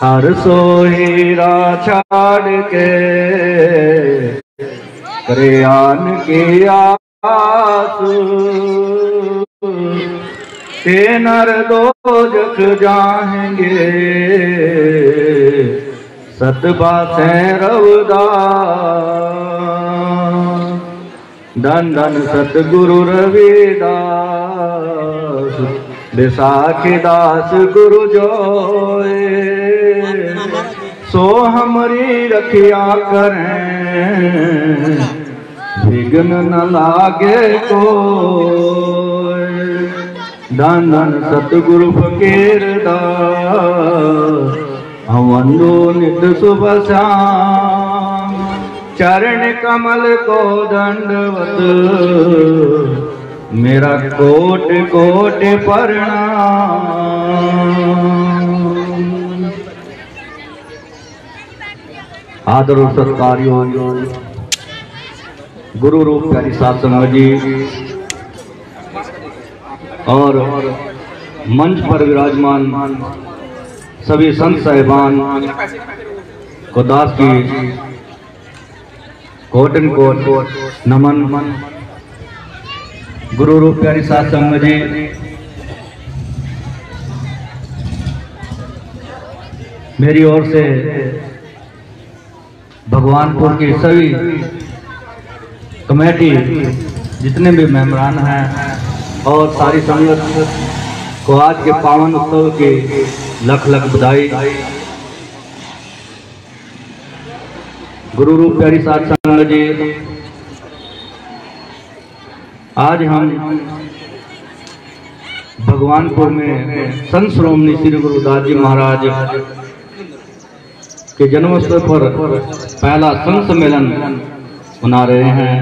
हर सोहेरा छाड़ के। करियान की आस। ते नर दो जख जाएँगे सतबा से रवदा धन धन सतगुरु रविदास। विसाखी दास गुरु जोए। सो हमारी रखिया करें। विघ्न न लागे को धन धन सतगुरु फकीर हवंदो नित शुभ श्याम। चरण कमल को दंडवत। मेरा कोट कोट प्रणाम। आदर और सत्कार्यो। गुरु रूप प्यारी संगत जी। और मंच पर विराजमान सभी संत साहिबान को दास की कोटन कोट, नमन। गुरु रूप प्यारी सात जी। मेरी ओर से भगवानपुर की सभी कमेटी, जितने भी मेहमान हैं और सारी संगत को आज के पावन उत्सव की लख लख बधाई। गुरु रूप प्यारी सात संगत जी, आज हम भगवानपुर में संत श्रोमणी श्री गुरुदास जी महाराज के जन्मोत्सव पर पहला संत सम्मेलन मना रहे हैं,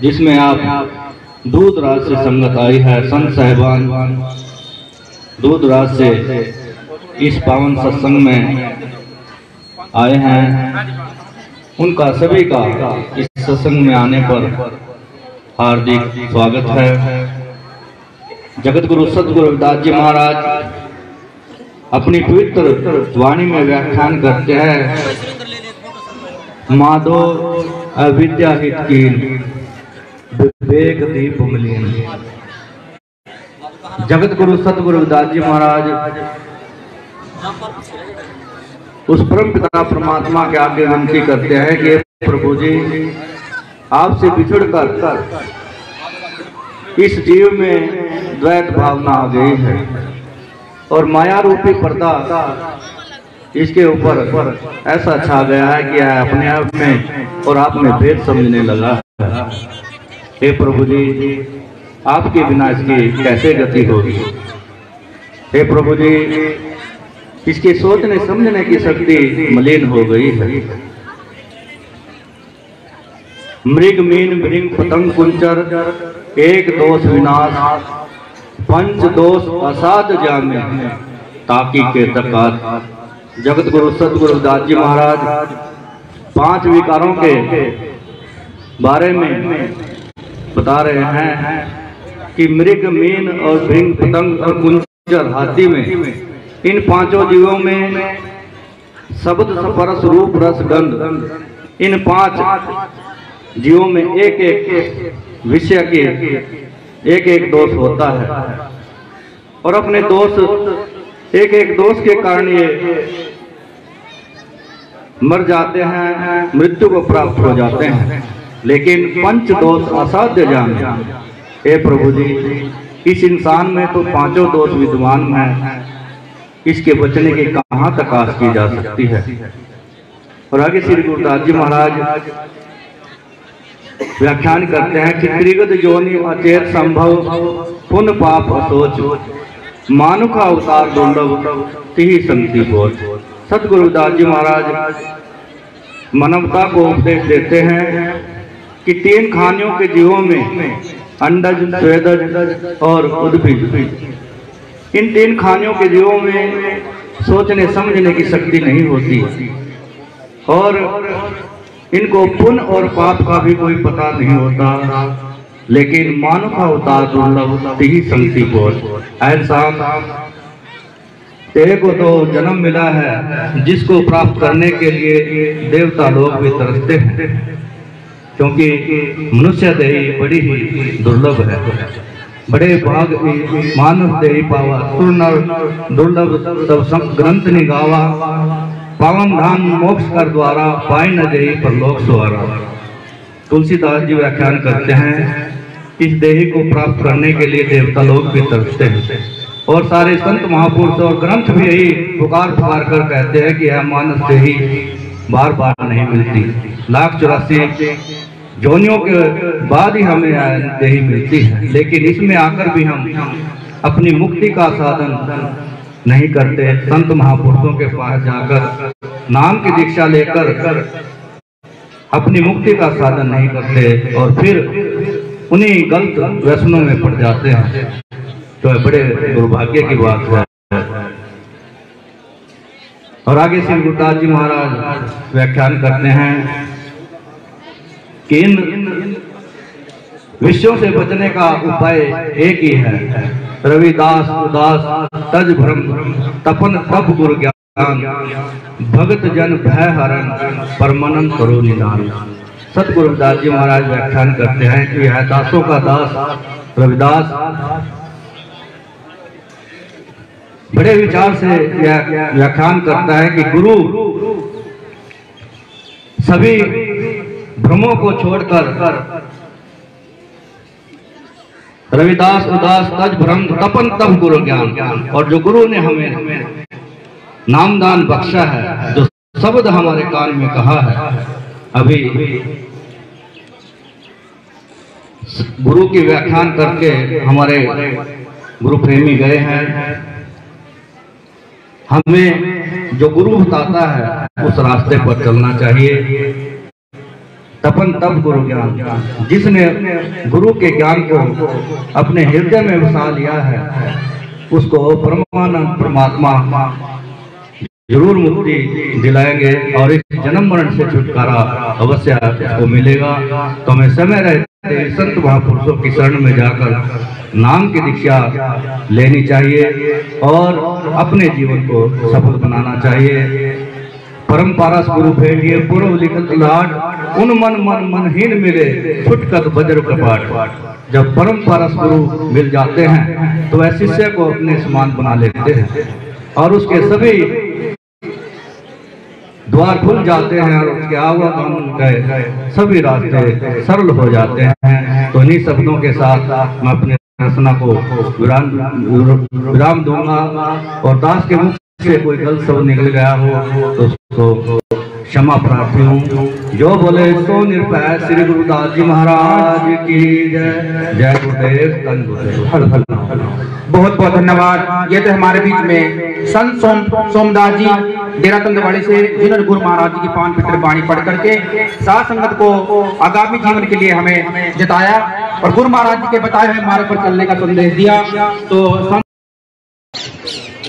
जिसमें आप दूध राज से संगत आई है, संत साहिबान। दूध राज से इस पावन सत्संग में आए हैं। उनका सभी का इस सत्संग में आने पर हार्दिक स्वागत है। जगत गुरु सतगुरु रविदास जी महाराज अपनी पवित्र वाणी में व्याख्यान करते हैं। माधो अविद्या विवेक दीप जगत गुरु सतगुरु रविदास जी महाराज, उस परम पिता परमात्मा के आगे विनती करते हैं कि प्रभु जी, आपसे बिछड़ कर इस जीव में द्वैत भावना आ गई है। और माया रूपी पर्दा इसके ऊपर ऐसा छा गया है कि अपने आप में और आप में भेद समझने लगा हे प्रभु जी, आपके बिना इसकी कैसे गति होगी? हे प्रभु जी, इसके सोचने समझने की शक्ति मलिन हो गई है। मृग मीन भृंग पतंग कुंचर, एक दोष विनाश। पंच दोष असाध जामे ताकि के तकात जगत गुरु सतगुरु दास जी महाराज पाँच विकारों के बारे में बता रहे हैं कि मृग मीन और भृंग पतंग और कुंचर हाथी में इन पाँचों जीवों में शब्द स्पर्श रूप रस गंध इन पाँच जीवों में एक एक विषय के एक एक दोष होता है। और अपने दोष एक एक दोष के कारण ये मर जाते हैं, मृत्यु को प्राप्त हो जाते हैं। लेकिन पंच दोष असाध्य जान। हे प्रभु जी, इस इंसान में तो पाँचों दोष विद्वान हैं। इसके बचने की कहाँ तक आस की जा सकती है? और आगे श्री गुरुदास जी महाराज व्याख्यान करते हैं कि त्रिगत योनि अचेत संभव पुन पाप असोच। मानु का अवतार दुर्लभ, तिही संति बोल सतगुरुदास जी महाराज मानवता को उपदेश देते हैं कि तीन खानियों के जीवों में अंडज, स्वेदज और उद्भिज। इन तीन खानियों के जीवों में सोचने, समझने की शक्ति नहीं होती। और इनको पुण्य और पाप का भी कोई पता नहीं होता। लेकिन मानव का उतार दुर्लभ ही बोल ऐसा तेरे को तो जन्म मिला है, जिसको प्राप्त करने के लिए देवता लोग भी तरसते हैं। क्योंकि मनुष्य देही बड़ी ही दुर्लभ है। बड़े भाग मानव देही पावा। दुर्लभ सब ग्रंथ निगावा। पावन धाम मोक्ष कर द्वारा पाई न देही पर लोक सुहारा। तुलसीदास जी व्याख्यान करते हैं, इस देही को प्राप्त करने के लिए देवता लोग भी तरसते हैं। और सारे संत महापुरुष और ग्रंथ भी यही पुकार पुकार कर कहते हैं कि यह मानस देही बार बार नहीं मिलती। लाख चौरासी जोनियों के बाद ही हमें देही मिलती है। लेकिन इसमें आकर भी हम अपनी मुक्ति का साधन नहीं करते, संत महापुरुषों के पास जाकर नाम की दीक्षा लेकर अपनी मुक्ति का साधन नहीं करते और फिर उन्हीं गलत व्यसनों में पड़ जाते हैं। तो बड़े दुर्भाग्य की बात है। और आगे श्री गुरुदास जी महाराज व्याख्यान करते हैं कि इन विषयों से बचने का उपाय एक ही है। रविदास उदास, तज भ्रम, तपन तप गुरु ज्ञान। भगत जन भय हरण, परमानंद करो निदान। सतगुरुदास जी महाराज व्याख्यान करते हैं कि यह दासों का दास, रविदास। बड़े विचार से यह व्याख्यान करता है कि गुरु, सभी भ्रमों को छोड़कर रविदास उदास तज भ्रम तपन तप गुरु ज्ञान। और जो गुरु ने हमें नामदान बख्शा है, जो शब्द हमारे कान में कहा है, अभी गुरु की व्याख्यान करके हमारे गुरु प्रेमी गए हैं। हमें जो गुरु बताता है, उस रास्ते पर चलना चाहिए। तपन तप गुरु ज्ञान, जिसने गुरु के ज्ञान को अपने हृदय में बसा लिया है, उसको परमानंद परमात्मा ज़रूर मुक्ति दिलाएँगे और इस जन्म मरण से छुटकारा अवश्य आपको मिलेगा। तो हमें समय रहते संत महापुरुषों की शरण में जाकर नाम की दीक्षा लेनी चाहिए और अपने जीवन को सफल बनाना चाहिए। परम पारस गुरु भेटिए पूर्व लिखत लाट उन मन मन मनहीन मिले फुटकत वज्र कपाट। जब परम पारस गुरु मिल जाते हैं तो वह शिष्य को अपने समान बना लेते हैं और उसके सभी द्वार खुल जाते हैं और उसके आवागमन के सभी रास्ते सरल हो जाते हैं। तो इन्हीं शब्दों के साथ मैं अपने रचना को विराम विराम दूँगा और दास के मुख से कोई गलत शब्द निकल गया हो तो उसको क्षमा प्रार्थी हूँ। जो बोले सो निरपय श्री गुरुदास जी महाराज की जय। जय गुरुदेव तन गुरुदेव। बहुत बहुत धन्यवाद। ये थे हमारे बीच में संत सोम सोमदास जी डेरा तंदवाड़ी से जिन्होंने गुरु महाराज जी की पान पित्र वाणी पढ़ करके साथ संगत को आगामी जीवन के लिए हमें जिताया और गुरु महाराज जी के बताए हुए मार्ग पर चलने का संदेश दिया। तो संत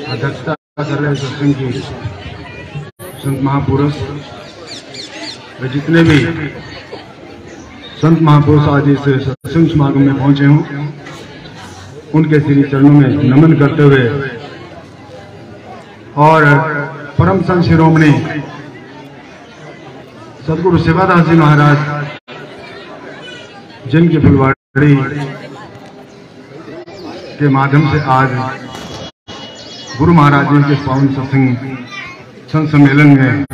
अध्यक्षता कर रहे सत्संग की संत महापुरुष व जितने भी संत महापुरुष आज इस सत्संग समागम में पहुँचे हों, उनके श्री चरणों में नमन करते हुए और परम संत शिरोमणि सदगुरु सेवादास जी महाराज, जिनकी फुलवाड़ी के माध्यम से आज गुरु महाराज जी के पावन सत्संग संत सम्मेलन में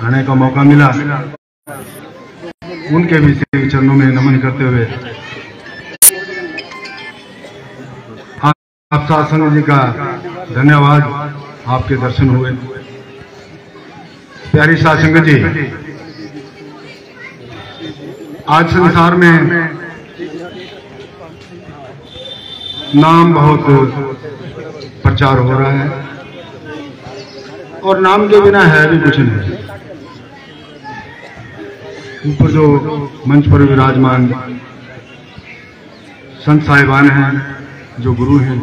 आने का मौका मिला। उनके भी श्री चरणों में नमन करते हुए आप साधु जी का धन्यवाद। आपके दर्शन हुए। प्यारी संगत जी, आज संसार में नाम बहुत प्रचार हो रहा है। और नाम के बिना है भी कुछ नहीं। ऊपर जो मंच पर विराजमान संत साहिबान हैं, जो गुरु हैं,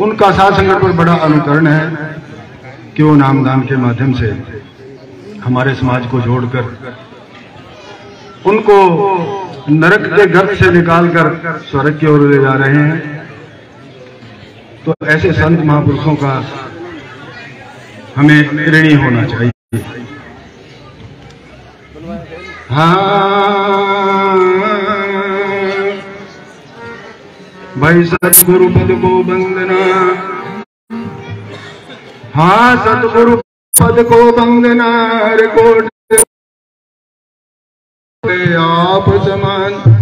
उनका साथ संगत पर बड़ा अनुकरण है कि वो नामदान के माध्यम से हमारे समाज को जोड़कर, उनको नरक के गर्भ से निकालकर स्वर्ग की ओर ले जा रहे हैं। तो ऐसे संत महापुरुषों का हमें ऋणी होना चाहिए। हाँ। भाई सतगुरु पद को वंदना। हाँ सतगुरु पद को वंदना। रिकॉर्ड। आप समान।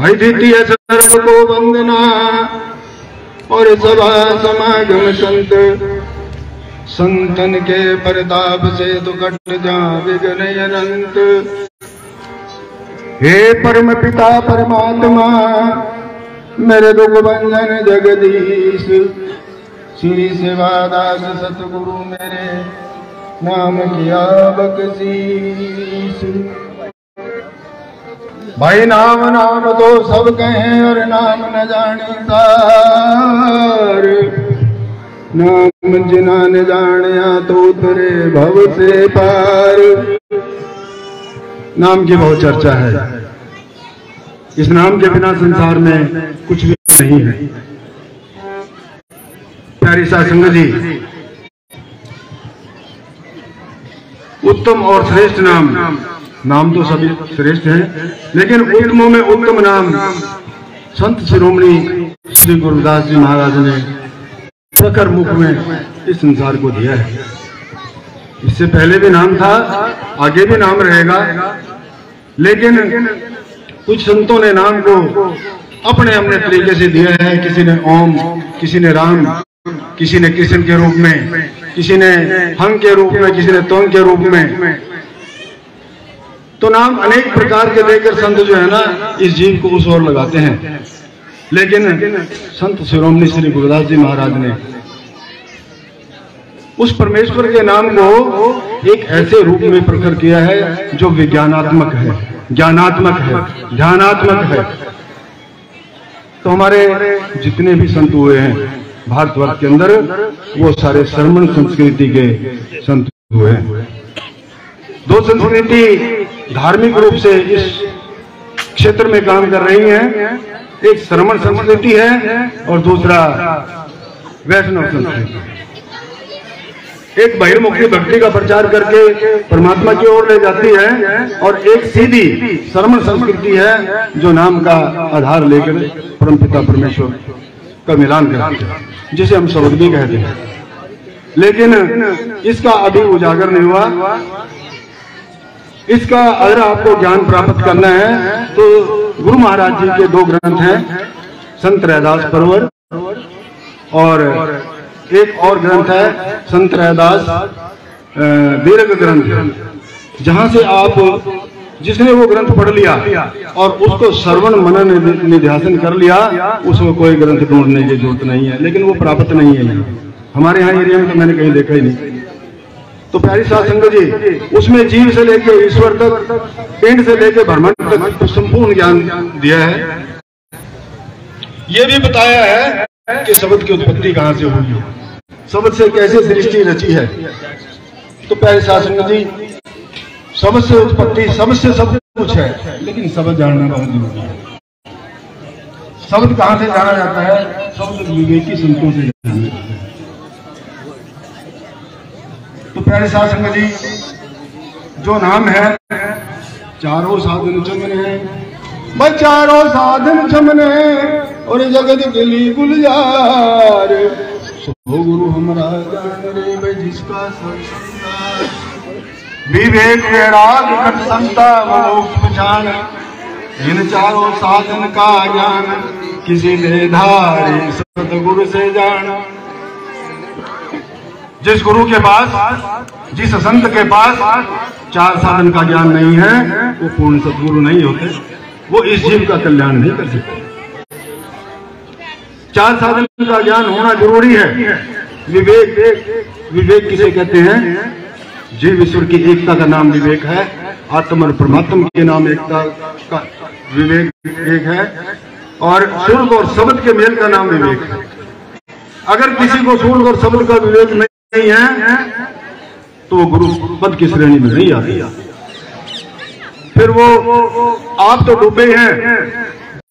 द्वितीय सर्व को वंदना। और सभा समागम संत, संतन के प्रताप से तो कट जा अनंत। हे परम पिता, परमात्मा, मेरे दुख भंजन जगदीश, श्री सेवादास सतगुरु मेरे नाम किया बकसीस भाई नाम नाम तो सब कहें और नाम न जाने नाम जिना न जानिया तो उतरे भव से पार। नाम की बहुत चर्चा है। इस नाम के बिना संसार में कुछ भी नहीं है। प्यारी सासंग जी, उत्तम और श्रेष्ठ नाम नाम। तो सभी श्रेष्ठ हैं, लेकिन उत्तमों में उत्तम नाम संत शिरोमणि श्री गुरुदास जी महाराज ने प्रखर मुख में इस संसार को दिया है। इससे पहले भी नाम था, आगे भी नाम रहेगा, लेकिन कुछ संतों ने नाम को अपने अपने तरीके से दिया है। किसी ने ओम, किसी ने राम, किसी ने कृष्ण के रूप में, किसी ने हंग के रूप में, किसी ने तोंग के रूप में तो नाम अनेक प्रकार के लेकर संत जो है ना, इस जीव को उस ओर लगाते हैं। लेकिन संत शिरोमणि श्री गुरुदास जी महाराज ने उस परमेश्वर के नाम को एक ऐसे रूप में प्रकट किया है जो विज्ञानात्मक है, ज्ञानात्मक है, ध्यानात्मक है। तो हमारे जितने भी संत हुए हैं, भारतवर्ष के अंदर, वो सारे श्रमण संस्कृति के संत हुए हैं। दो संस्कृति धार्मिक रूप से इस क्षेत्र में काम कर रही हैं। एक श्रमण संस्कृति है और दूसरा वैष्णव संस्कृति एक बहिर्मुखी भक्ति का प्रचार करके परमात्मा की ओर ले जाती है और एक सीधी श्रमण संस्कृति है जो नाम का आधार लेकर परमपिता परमेश्वर का मिलान कराती है, जिसे हम शब्द कहते हैं। लेकिन इसका अभी उजागर नहीं हुआ। इसका अगर आपको ज्ञान प्राप्त करना है तो गुरु महाराज जी के दो ग्रंथ हैं, संत रैदास परवर और एक और ग्रंथ है, संत रैदास दीर्घ ग्रंथ। जहाँ से आप, जिसने वो ग्रंथ पढ़ लिया और उसको श्रवण मनन निध्यासन कर लिया, उसमें कोई ग्रंथ ढूँढने की ज़रूरत नहीं है, लेकिन वो प्राप्त नहीं है हमारे यहाँ एरिया में तो मैंने कहीं देखा ही नहीं। तो प्यारी सात संगत जी, उसमें जीव से लेके ईश्वर तक, पिंड से लेके ब्रह्मांड तक संपूर्ण ज्ञान दिया है। ये भी बताया है कि शब्द की उत्पत्ति कहाँ से हुई है। शब्द से कैसे सृष्टि रची है। तो प्यारे सात संगत जी शब्द से उत्पत्ति शब्द से सब कुछ है, लेकिन शब्द जानना बहुत ज़रूरी है। शब्द कहाँ से जाना जाता है शब्द विवेकी संतों से जाना जाता है। तो प्यारे साथ संगत जी, जो नाम है, चारों साधन चमन मैं चारों साधन चमन और जगत गली गुलजार। सो गुरु हमारा जिसका विवेक वैराग घट संता मोक्ष जान इन चारों साधन का ज्ञान किसी ने धारे, सतगुरु से जान। जिस गुरु के पास, जिस संत के पास चार साधन का ज्ञान नहीं है, वो पूर्ण सदगुरु नहीं होते। वो इस जीव का कल्याण नहीं कर सकते। चार साधन का ज्ञान होना ज़रूरी है। विवेक विवेक किसे कहते हैं? जीव ईश्वर की एकता का नाम विवेक है। आत्म और परमात्मा के नाम एकता का विवेक एक है। और शुल्क और शब्द के मेल का नाम विवेक है। अगर किसी को शुल्क और शब्द का विवेक नहीं है तो वो गुरु पद की श्रेणी में नहीं आती। फिर वो, आप तो डूबे हैं,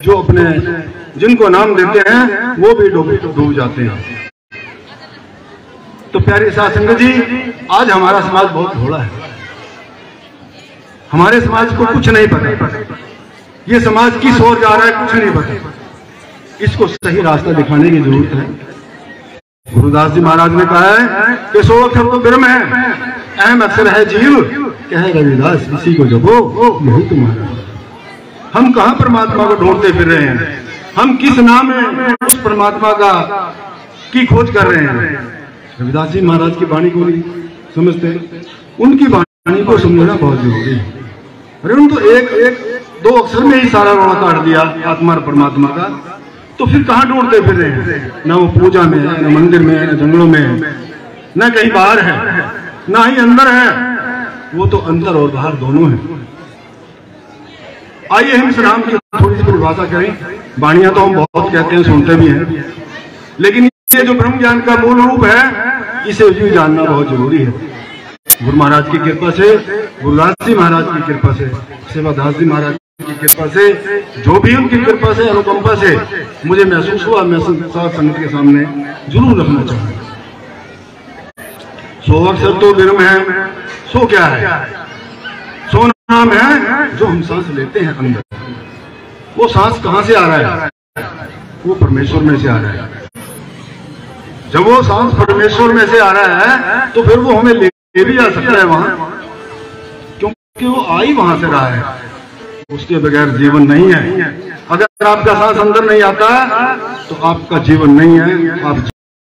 जो अपने, जिनको नाम देते हैं, वो भी डूब डूब जाते हैं। तो प्यारे संगत जी, आज हमारा समाज बहुत भोला है। हमारे समाज को कुछ नहीं पता। ये समाज किस ओर जा रहा है, कुछ नहीं पता। इसको सही रास्ता दिखाने की ज़रूरत है। गुरुदास जी महाराज ने कहा है कि सो अक्षर तो ब्रह्म है। अहम अक्षर है जीव। कहे रविदास, इसी को जपो, यही तुम्हारा हम कहा परमात्मा को ढूंढते फिर रहे हैं? हम किस नाम में उस परमात्मा का, की खोज कर रहे हैं? रविदास जी महाराज की वाणी को नहीं समझते उनकी वाणी को समझना बहुत ज़रूरी है। अरे उन तो एक एक, दो अक्षर में ही सारा रोड़ा काट दिया, आत्मा और परमात्मा का। तो फिर कहाँ ढूंढते फिर? रहे ना वो पूजा में, ना मंदिर में, ना जंगलों में। ना कहीं बाहर है, ना ही अंदर है। वो तो अंदर और बाहर दोनों है। आइए हम नाम की थोड़ी सी परिभाषा करें। बाणिया तो हम बहुत कहते हैं, सुनते भी हैं। लेकिन ये जो ब्रह्म ज्ञान का मूल रूप है, इसे भी जानना बहुत ज़रूरी है। गुरु महाराज की कृपा से गुरुदास जी महाराज की कृपा से सेवादास जी महाराज कृपा से, जो भी उनकी कृपा से, अनुकंपा से मुझे महसूस हुआ, मैं सात संगत के सामने ज़रूर रखना चाहूँगा। सो अक्षर तो ब्रह्म है, सो क्या है? सो नाम है जो हम सांस लेते हैं अंदर। वो सांस कहाँ से आ रहा है? वो परमेश्वर में से आ रहा है। जब वो सांस परमेश्वर में से आ रहा है तो फिर वो हमें ले भी जा सकता है वहाँ, क्योंकि वो आई वहाँ से रहा है। उसके बगैर जीवन नहीं है। अगर आपका सांस अंदर नहीं आता तो आपका जीवन नहीं है, आप